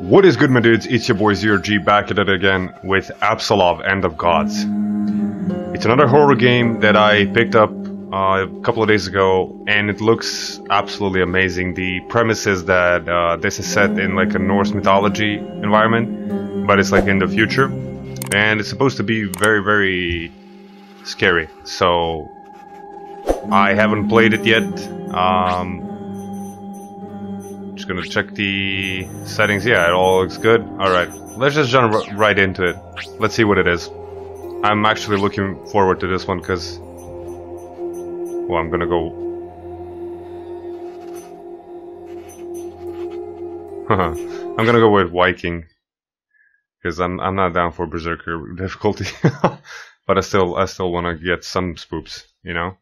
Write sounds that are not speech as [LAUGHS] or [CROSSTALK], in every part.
What is good, my dudes? It's your boy Zero G back at it again with Apsulov End of Gods. It's another horror game that I picked up uh, a couple of days ago, and it looks absolutely amazing. The premise is that uh, this is set in like a Norse mythology environment, but it's like in the future, and it's supposed to be very, very scary. So I haven't played it yet. Um, just gonna check the settings. Yeah, it all looks good. Alright, let's just jump right into it. Let's see what it is. I'm actually looking forward to this one because... Well, I'm gonna go... [LAUGHS] I'm gonna go with Viking. Because I'm, I'm not down for Berserker [LAUGHS] difficulty. but I still I still want to get some spoops, you know?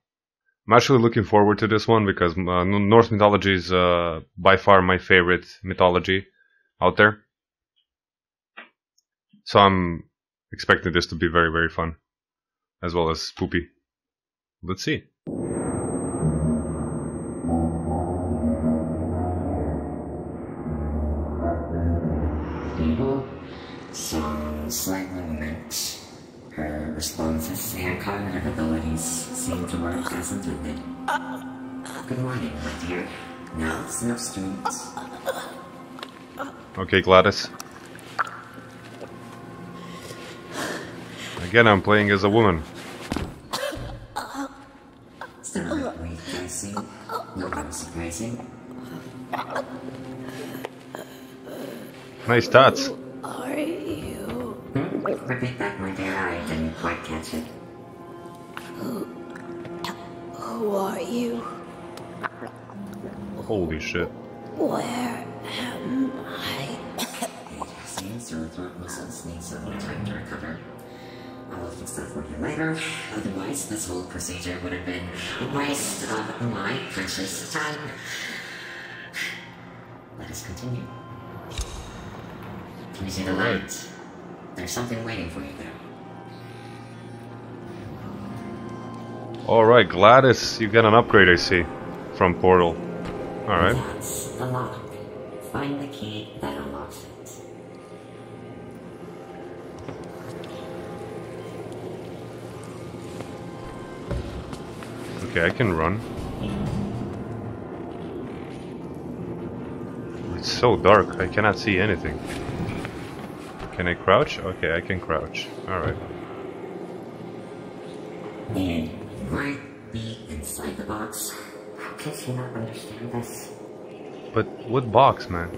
I'm actually looking forward to this one because uh, Norse mythology is uh, by far my favorite mythology out there. So I'm expecting this to be very, very fun, as well as spoopy. Let's see. Slightly mixed. Her responses and cognitive abilities seem to work as intended. Good morning, my dear. Now it's no streets. Okay, Gladys. Again, I'm playing as a woman. Still not weak, I see. No more surprising. Nice tats. Are you? Repeat that, my dear. I didn't quite catch it. Who are you? Holy shit. Where am I? Seems your throat muscles need some more time to recover. I will fix that for you later. Otherwise, this whole procedure would have been a waste of my precious time. Let us continue. Can you see the light? There's something waiting for you there. Alright, Gladys, you get an upgrade, I see. From Portal. Alright. That's the lock. Find the key that unlocks it. Okay, I can run. It's so dark, I cannot see anything. Can I crouch? Okay, I can crouch. Alright. It might be inside the box. How can you not understand this? But what box, man?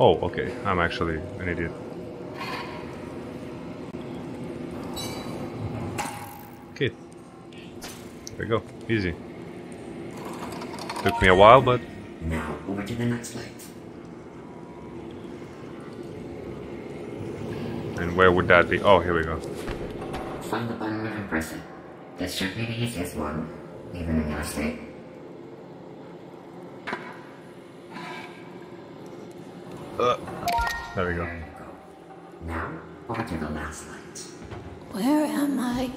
Oh, okay. I'm actually an idiot. Okay. There we go. Easy. Took me a while, but Now, over to the next light. And where would that be? Oh, here we go. Find the button and press it. This should be the easiest one, even in your state. Uh. There we go. There you go. Now, over to the last light. Where am I?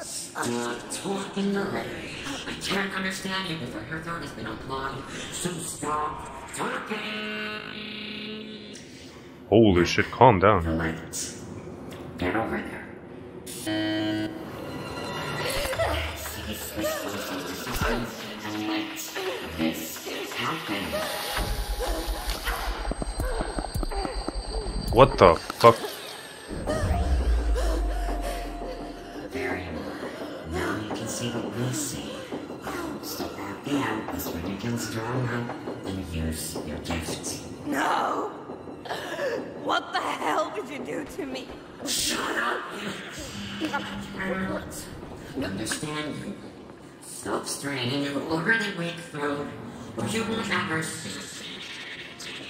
Stop talking already. I can't understand you because your throat has been unplugged. So stop talking. Holy shit, calm The down. lights. Get over there. See switch social resistance and let this happen. What the fuck? Very well. Now you can see what we see. Step back down as ridiculous strong up and use your gift. No! The hell do to me? Shut up! Cannot understand you. Stop straining your already weak throat, or you will never see.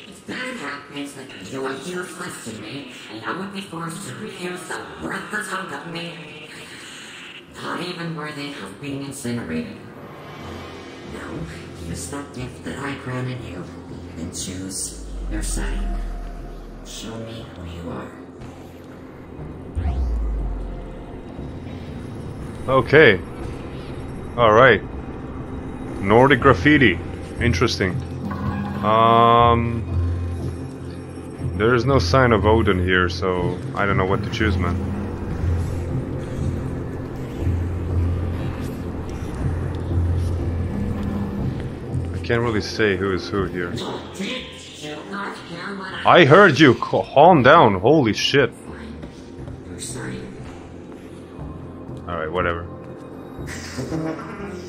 If that happens, then you are useless to me, and I would be forced to reuse the worthless hunk of me. Not even worthy of being incinerated. Now, use that gift that I granted you, and choose your side. Show me who you are. Okay. Alright. Nordic graffiti. Interesting. Um... There is no sign of Odin here, so I don't know what to choose, man. I can't really say who is who here. I heard you! Calm down, holy shit. Alright, whatever.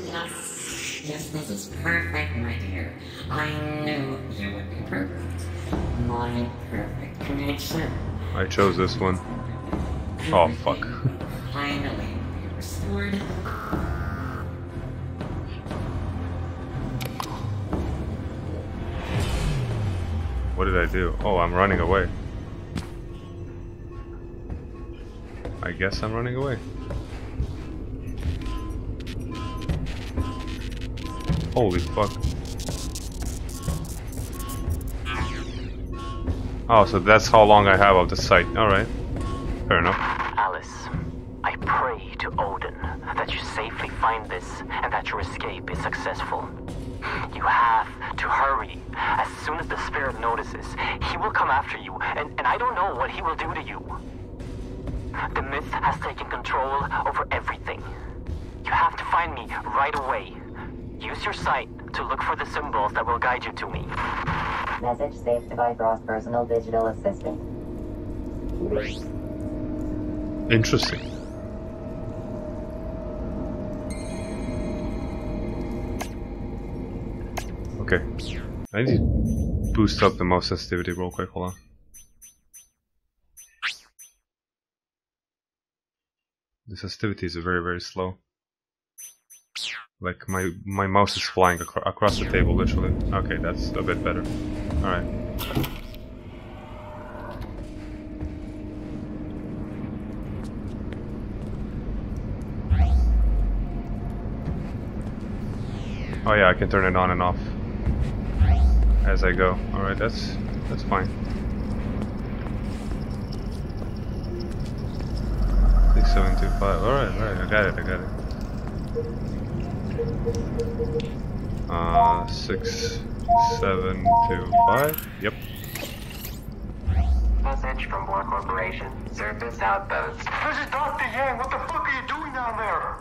Yes, yes, this is perfect, my dear. I knew you would be perfect. My perfect connection. I chose this one. Oh, fuck. Finally, restored. What did I do? Oh, I'm running away. I guess I'm running away. Holy fuck. Oh, so that's how long I have of the site. Alright. Fair enough. Alice, I pray to Odin that you safely find this and that your escape is successful. You have to hurry. As soon as the spirit notices, he will come after you, and, and I don't know what he will do to you. The myth has taken control over everything. You have to find me right away. Use your sight to look for the symbols that will guide you to me. Message saved to Bifrost's personal digital assistant. Interesting. Okay. I need to boost up the mouse sensitivity real quick, hold on. The sensitivity is very, very slow. Like my my mouse is flying acro across the table, literally. Okay, that's a bit better. Alright. Oh yeah, I can turn it on and off as I go. Alright, that's that's fine. Six seven two five. Alright, alright, I got it, I got it. Uh six seven two five. Yep. Message from War Corporation. Surface outpost. This is Dr. Yang. What the fuck are you doing down there?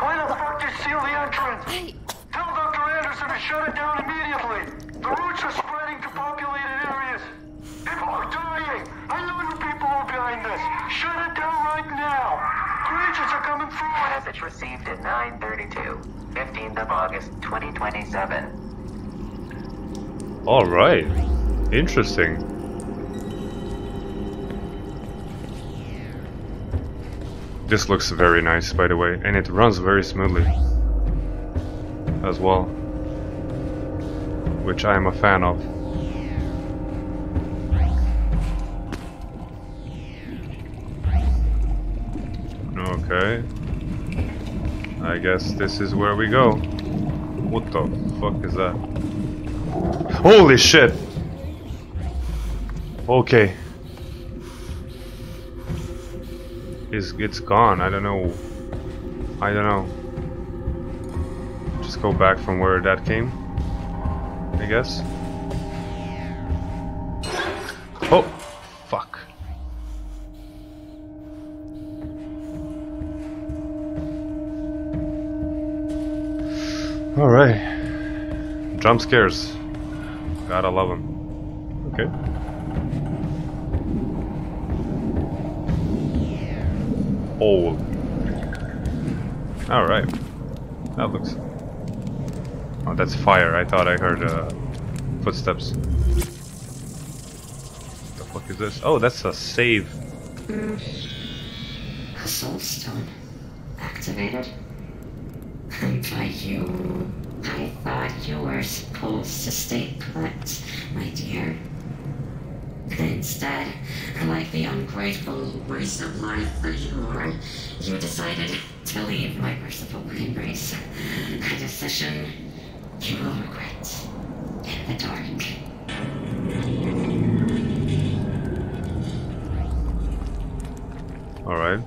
Why the fuck did you seal the entrance? Hey, Tell Dr. Anderson to shut it down immediately. The roots are spreading to populated areas. People are dying. I know you people are behind this. Shut it down right now. Creatures are coming through. Message received at 9:32, 15th of August, 2027. Alright. Interesting. This looks very nice, by the way, and it runs very smoothly as well, which I am a fan of. Okay. I guess this is where we go. What the fuck is that? Holy shit! Okay. It's, it's gone. I don't know. I don't know. Just go back from where that came. I guess. Oh! Fuck. Alright. Jump scares. Gotta love them. Okay. Oh. Alright. That looks... Oh, that's fire. I thought I heard uh, footsteps. the fuck is this? Oh, that's a save. A soul stone. Activated. And by you, I thought you were supposed to stay put, my dear. Instead, like the ungrateful waste of life that you are, you decided to leave my merciful embrace. A decision you will regret in the dark. Alright.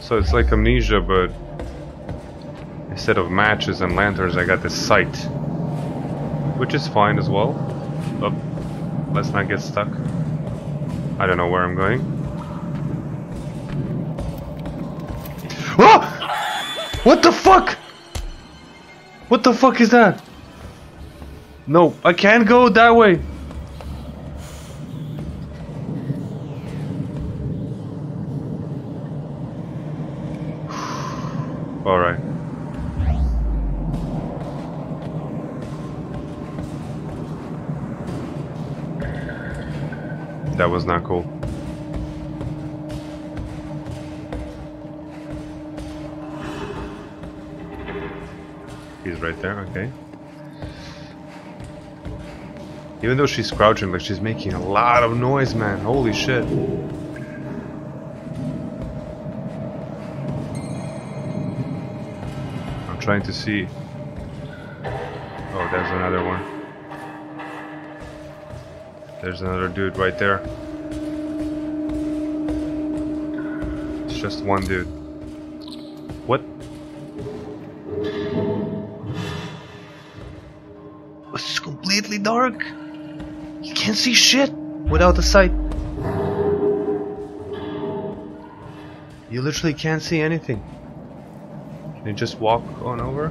So it's like amnesia, but instead of matches and lanterns, I got this sight, which is fine as well. But let's not get stuck. I don't know where I'm going. Fuck? What the fuck is that? No, I can't go that way. [SIGHS] All right. That was not cool. Right there, okay. Even though she's crouching, like she's making a lot of noise, man. Holy shit. I'm trying to see. Oh, there's another one. There's another dude right there. It's just one dude. See shit without the sight. You literally can't see anything. Can you just walk on over?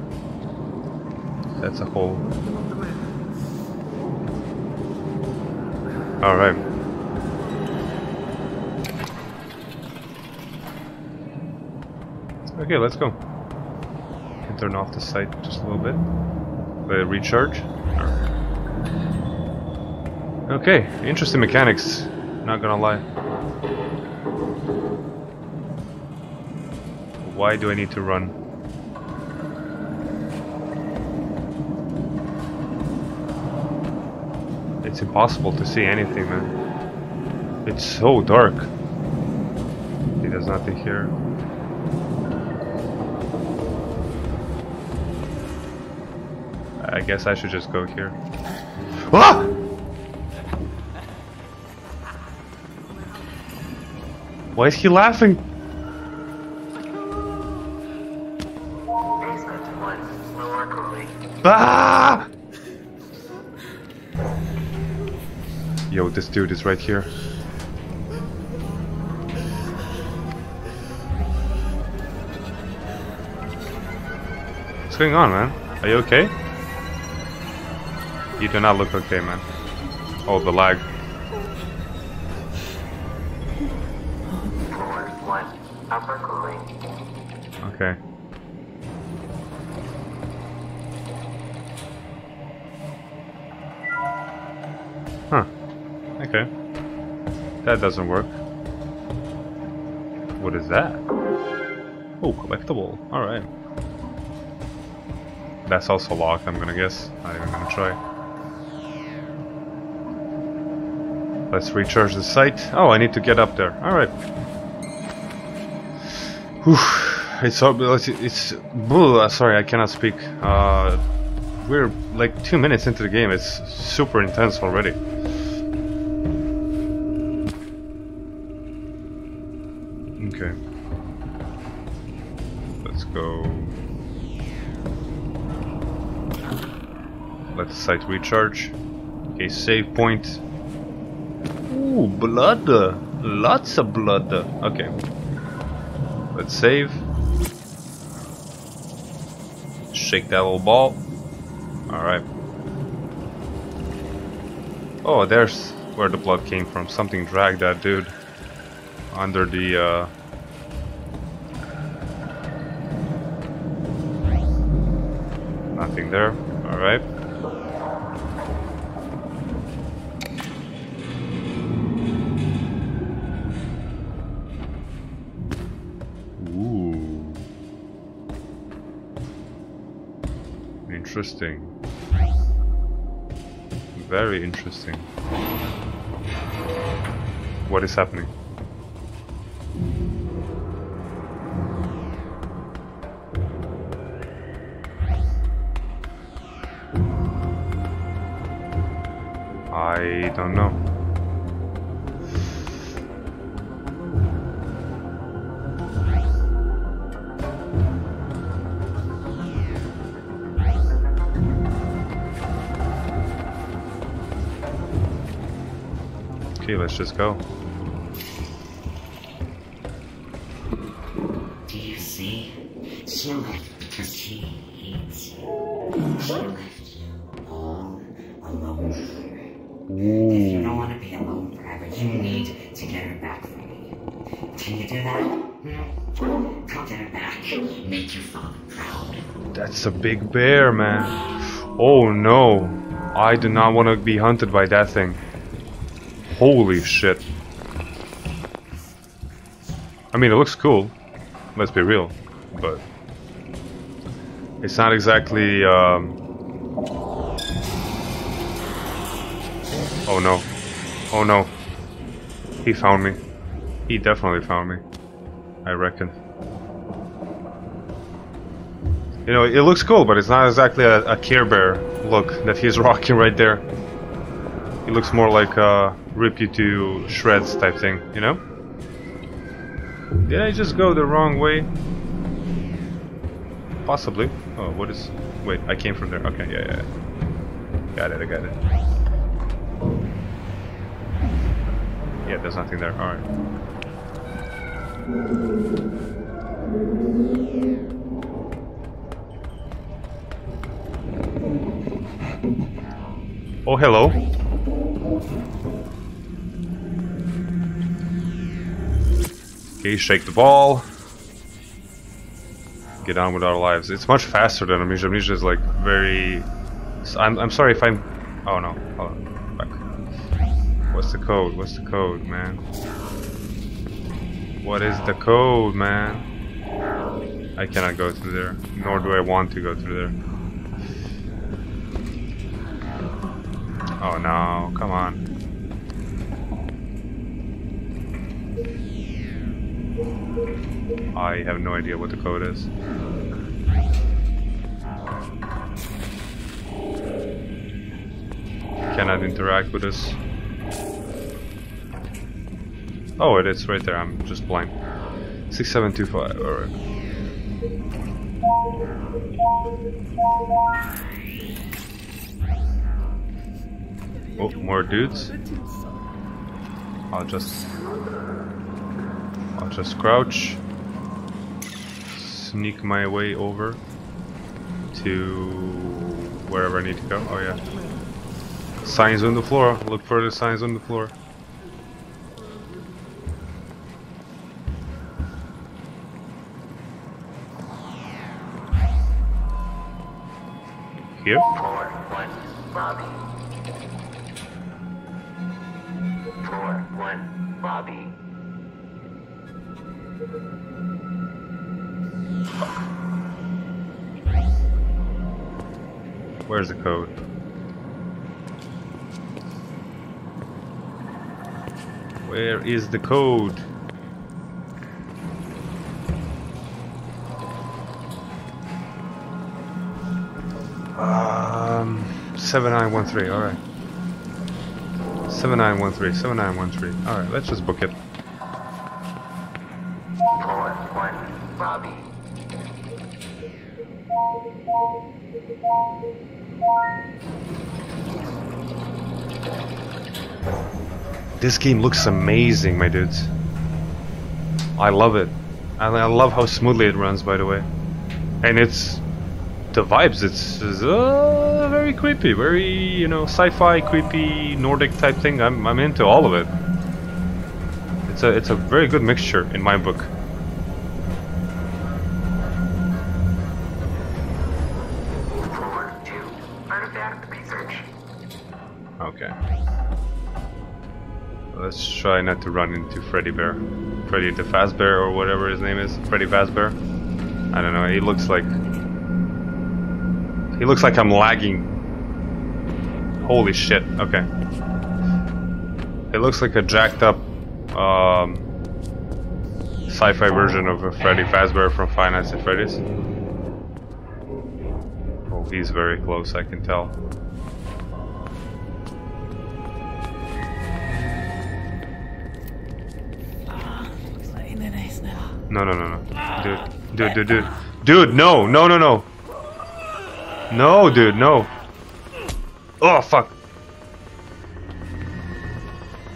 That's a hole. Alright. Okay, let's go. Can turn off the sight just a little bit. Let it recharge. Okay, interesting mechanics. Not gonna lie. Why do I need to run? It's impossible to see anything, man. It's so dark. Okay, there's nothing here. I guess I should just go here. Ah! Why is he laughing? Ah! Yo, this dude is right here. What's going on, man? Are you okay? You do not look okay, man. Oh, the lag. Okay. Huh. Okay. That doesn't work. What is that? Oh, collectible. Alright. That's also locked, I'm gonna guess. Not even gonna try. Let's recharge the sight. Oh, I need to get up there. Alright. Whew. It's it's, it's ugh, sorry I cannot speak. Uh, we're like two minutes into the game. It's super intense already. Okay, let's go. Let the site recharge. Okay, save point. Ooh, blood! Lots of blood. Okay. Save. Shake that little ball. Alright. Oh, there's where the blood came from. Something dragged that dude under the uh Nothing there. Interesting. Very interesting. What is happening? I don't know. Okay, let's just go. Do you see? She left because she hates you. She left you all alone. If you don't want to be alone forever, you need to get her back from me. Can you do that? Hmm? Go get her back. Make your father proud. That's a big bear, man. Oh no. I do not want to be hunted by that thing. Holy shit. I mean, it looks cool. Let's be real. But... It's not exactly, um... Oh no. Oh no. He found me. He definitely found me. I reckon. You know, it looks cool, but it's not exactly a, a Care Bear look that he's [LAUGHS] rocking right there. He looks more like a rip you to shreds type thing, you know? Did I just go the wrong way? Possibly. Oh, what is... Wait, I came from there. Okay, yeah, yeah. Got it, I got it. Yeah, there's nothing there. Alright. Oh, hello. Okay, shake the ball. Get on with our lives. It's much faster than Amnesia. Amnesia is like very... I'm, I'm sorry if I'm... Oh no, hold on. Back. What's the code? What's the code, man? What is the code, man? I cannot go through there. Nor do I want to go through there. Oh no, come on. I have no idea what the code is. Cannot interact with this. Oh, it is right there. I'm just blind. 6725, alright. Oh, more dudes. I'll just... I'll just crouch. Sneak my way over to wherever I need to go. Oh yeah. Signs on the floor. Look for the signs on the floor. Here? Lobby. Floor one, lobby. Where's the code? Where is the code? Um, 7913, alright. 7913, 7913. Alright, let's just book it. This game looks amazing, my dudes. I love it. I, I love how smoothly it runs, by the way. And it's the vibes. It's, it's uh, very creepy, very you know sci-fi, creepy, Nordic type thing. I'm I'm into all of it. It's a it's a very good mixture in my book. Floor two, artifact research. Okay. Let's try not to run into Freddy Bear. Freddy the Fazbear or whatever his name is. Freddy Fazbear. I don't know. He looks like he looks like I'm lagging. Holy shit. Okay. It looks like a jacked up um, sci-fi version of a Freddy Fazbear from Five Nights Freddy's. Oh, he's very close, I can tell. No, no, no, no. Dude, dude, dude, dude. Dude, no, no, no, no. No, dude, no. Oh, fuck.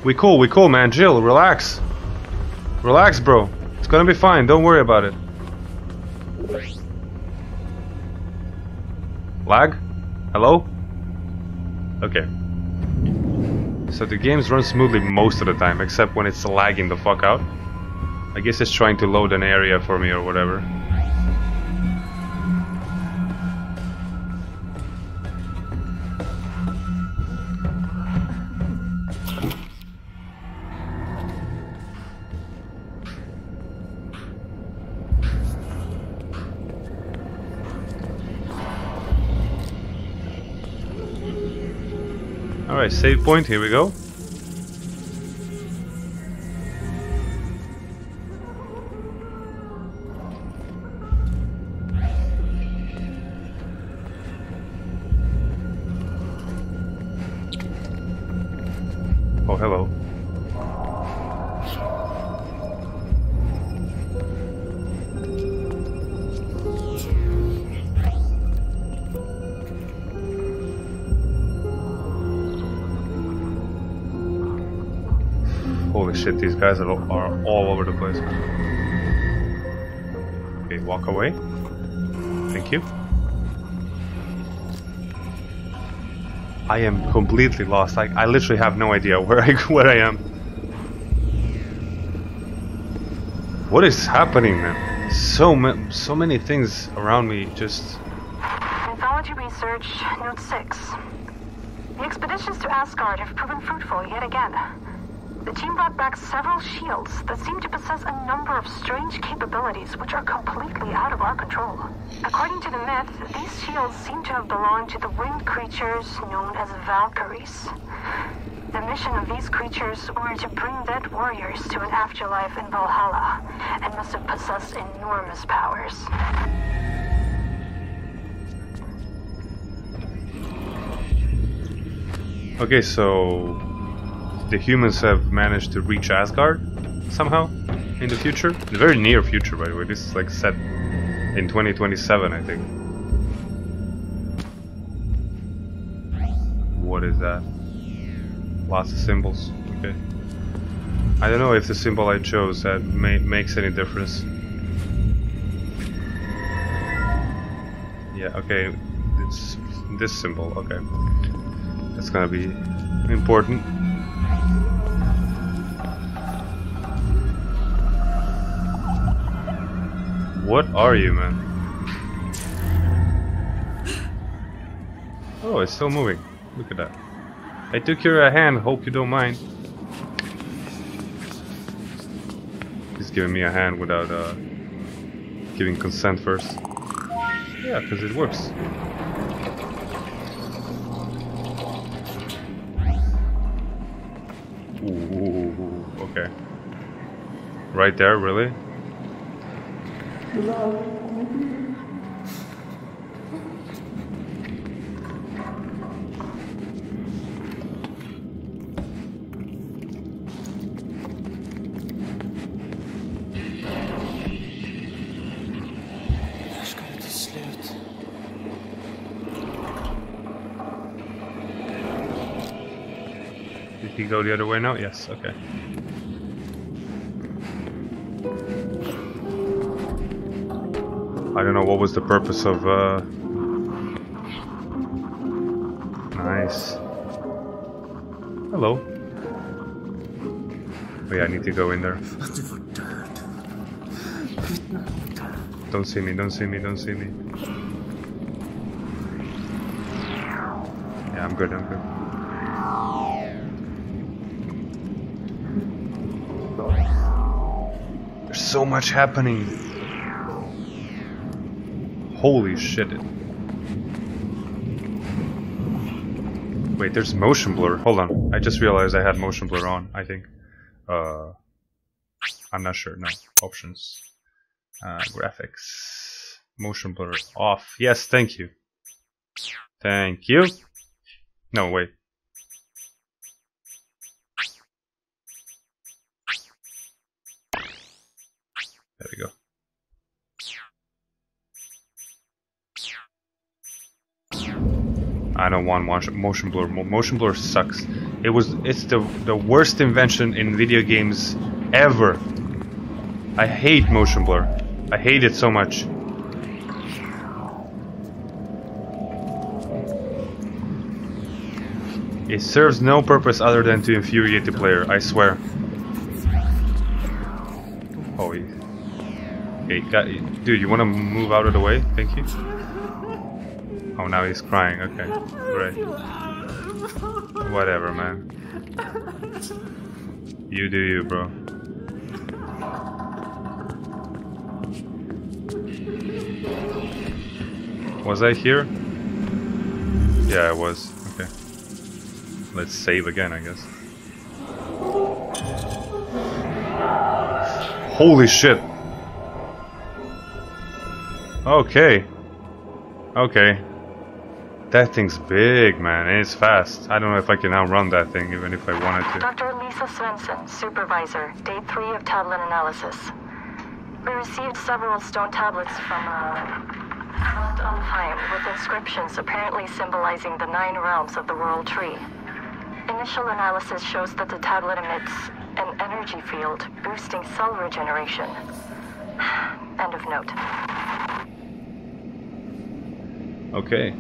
We cool, we cool, man. Jill, relax. Relax, bro. It's gonna be fine. Don't worry about it. Lag? Hello? Okay. So the games run smoothly most of the time, except when it's lagging the fuck out. I guess it's trying to load an area for me or whatever. Alright, save point, here we go. Shit, these guys are, are all over the place. Okay, walk away. Thank you. I am completely lost. Like I literally have no idea where I [LAUGHS] where I am. What is happening, man? So ma- so many things around me. Just Mythology Research, Note 6. The expeditions to Asgard have proven fruitful yet again. The team brought back several shields that seem to possess a number of strange capabilities which are completely out of our control. According to the myth, these shields seem to have belonged to the winged creatures known as Valkyries. The mission of these creatures were to bring dead warriors to an afterlife in Valhalla, and must have possessed enormous powers. okay. So the humans have managed to reach Asgard somehow in the future. The very near future, by the way. This is like set in 2027, I think. What is that? Lots of symbols. Okay. I don't know if the symbol I chose that ma makes any difference. Yeah. Okay. It's this symbol. Okay. That's gonna be important. What are you, man? Oh, it's still moving. Look at that. I took your uh, hand, hope you don't mind. He's giving me a hand without uh, giving consent first. Yeah, because it works. Ooh, okay. Right there, really? Did he go the other way now? Yes, okay. I don't know what was the purpose of uh Nice. Hello. Oh yeah, I need to go in there. Don't see me, don't see me, don't see me. Yeah, I'm good, I'm good. There's so much happening. Holy shit. Wait, there's motion blur. Hold on. I just realized I had motion blur on, I think. Uh I'm not sure. No. Options. Uh, graphics. Motion blur off. Yes, thank you. Thank you. No, wait. There we go. I don't want motion, blur. Motion blur sucks. It was it's the the worst invention in video games ever. I hate motion blur. I hate it so much. It serves no purpose other than to infuriate the player, I swear. Oh, he, hey, got, dude, you want to move out of the way? Thank you. Oh, now he's crying. Okay, great. Whatever, man. You do you, bro. Was I here? Yeah, I was. Okay. Let's save again, I guess. Holy shit! Okay. Okay. That thing's big, man, it's fast. I don't know if I can outrun that thing, even if I wanted to. Dr. Lisa Svensson, supervisor, day three of tablet analysis. We received several stone tablets from uh, Mount Alfheim with inscriptions apparently symbolizing the nine realms of the World Tree. Initial analysis shows that the tablet emits an energy field, boosting cell regeneration. [SIGHS] End of note. Okay.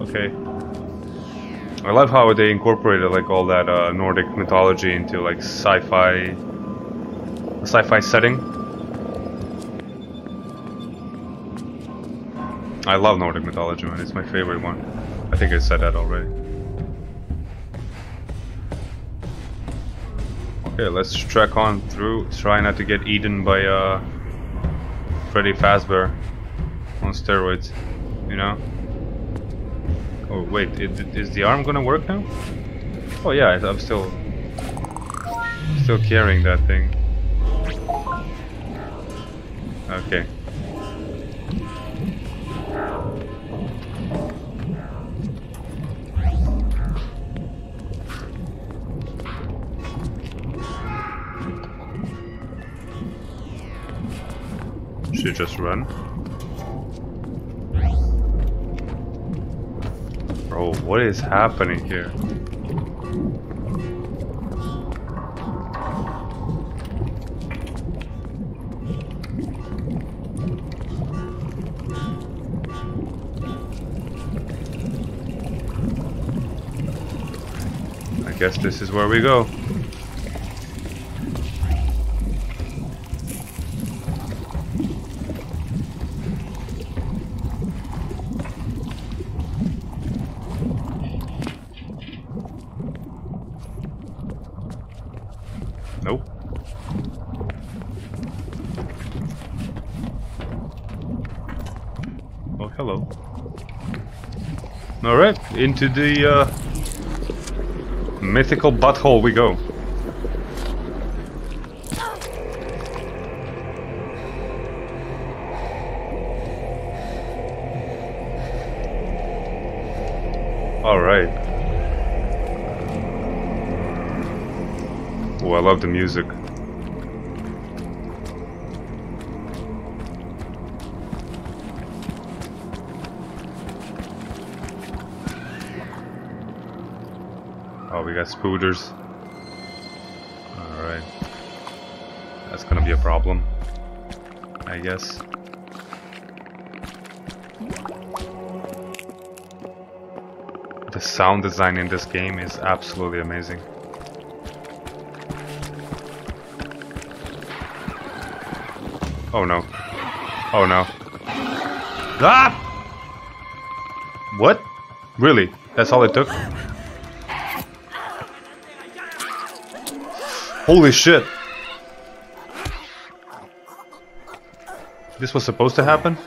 Okay. I love how they incorporated like all that uh, Nordic mythology into like sci-fi, sci-fi setting. I love Nordic mythology, man. It's my favorite one. I think I said that already. Okay, let's trek on through. Try not to get eaten by uh, Freddy Fazbear on steroids. You know. Oh wait, is, the arm gonna work now? Oh yeah, I'm still still carrying that thing. Okay. Should just run. What is happening here? I guess this is where we go. Into the uh, mythical butthole we go. Alright. Oh, I love the music. Got spooters. Alright. That's gonna be a problem. I guess. The sound design in this game is absolutely amazing. Oh no. Oh no. Ah! What? Really? That's all it took? Holy shit! This was supposed to happen?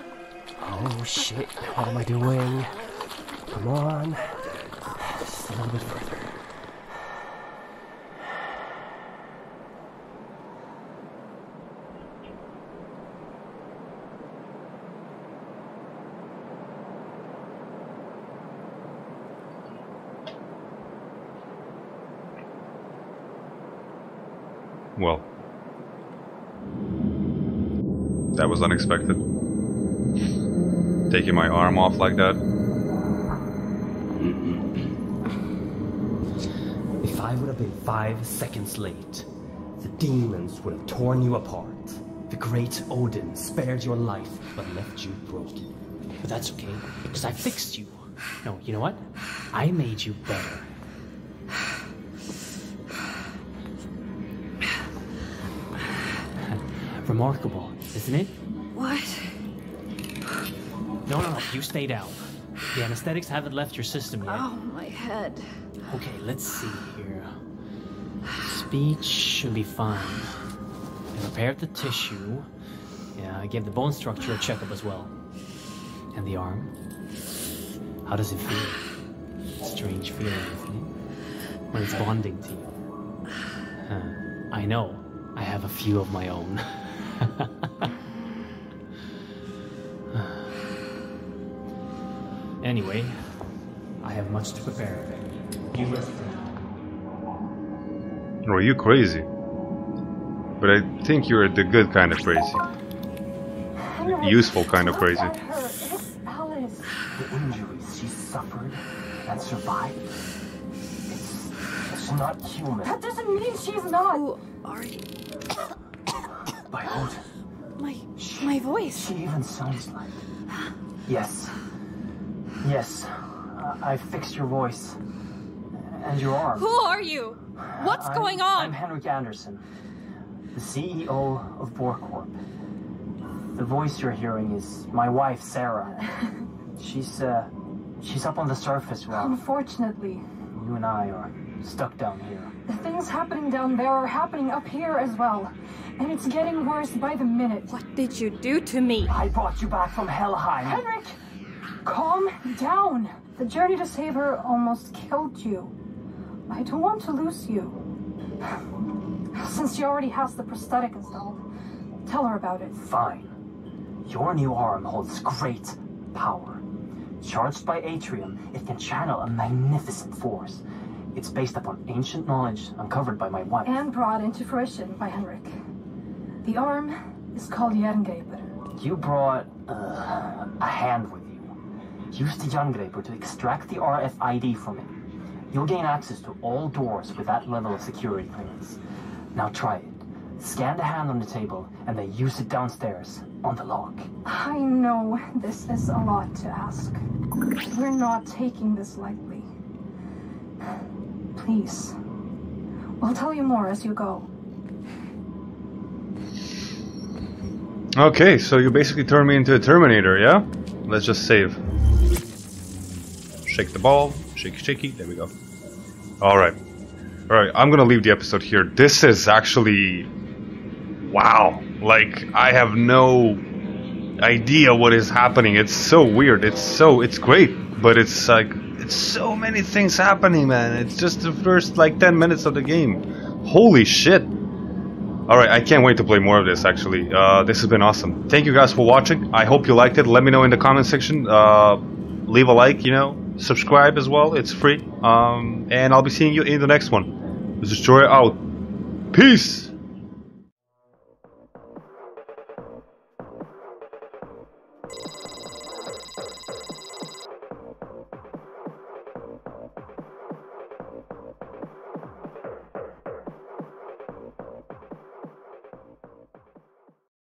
Well, that was unexpected. Taking my arm off like that. If I would have been five seconds late, the demons would have torn you apart. The great Odin spared your life, but left you broken. But that's okay, because I fixed you. No, you know what? I made you better. Remarkable, isn't it? What? No, no, no, you stay down. The anesthetics haven't left your system yet. Oh, my head. Okay, let's see here. Speech should be fine. I repaired the tissue. Yeah, I gave the bone structure a checkup as well. And the arm? How does it feel? Strange feeling, isn't it? When it's bonding to you. Huh. I know. I have a few of my own. [LAUGHS] [LAUGHS] anyway, I have much to prepare. You rest for now. Or are you crazy? But I think you're the good kind of crazy. Useful kind of crazy. The injuries she suffered and survived. It's, it's not human. That doesn't mean she's not. Who are you? By Odin. My, my voice. She even sounds like. Yes. Yes. Uh, I fixed your voice. And your arm. Who are you? What's I'm- going on? I'm? Henrik Anderson, the CEO of Borcorp. The voice you're hearing is my wife, Sarah. [LAUGHS] she's, uh, she's up on the surface well. Unfortunately, You and I are stuck down here. the things happening down there are happening up here as well. And it's getting worse by the minute. What did you do to me? I brought you back from Helheim. Henrik, calm down. The journey to save her almost killed you. I don't want to lose you. Since she already has the prosthetic installed, tell her about it. Fine. Your new arm holds great power. Charged by Atrium, it can channel a magnificent force. It's based upon ancient knowledge uncovered by my wife. And brought into fruition by Henrik. The arm is called Jerngreper. You brought uh, a hand with you. Use the Jerngreper to extract the RFID from it. You'll gain access to all doors with that level of security clearance. Now try it. Scan the hand on the table and then use it downstairs on the lock. I know this is a lot to ask. We're not taking this lightly. Please. I'll tell you more as you go. Okay, so you basically turned me into a Terminator, yeah? Let's just save. Shake the ball, shake shaky, there we go. Alright. Alright, I'm gonna leave the episode here. This is actually... Wow. Like, I have no idea what is happening. It's so weird. It's so... It's great, but it's like... So many things happening, man. It's just the first, like, 10 minutes of the game. Holy shit. Alright, I can't wait to play more of this actually. Uh, this has been awesome. Thank you guys for watching. I hope you liked it. Let me know in the comment section. Uh, leave a like, you know. Subscribe as well. It's free. Um, and I'll be seeing you in the next one. Joy out. Peace!